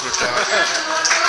Good job.